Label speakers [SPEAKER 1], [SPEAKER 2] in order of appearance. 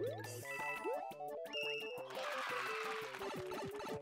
[SPEAKER 1] you Huh.